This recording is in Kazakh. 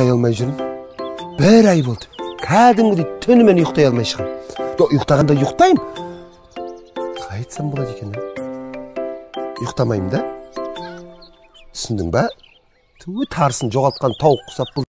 ұйықтай алмай жүрмін бір ай болды кәдімгідей түнімен ұйықтай алмай шығамын ұйықтағанда ұйықтаймын қайтсам болады екен ұйықтамаймын да түсіндің ба түу тарысын жоғалтқан тауық құсап бұл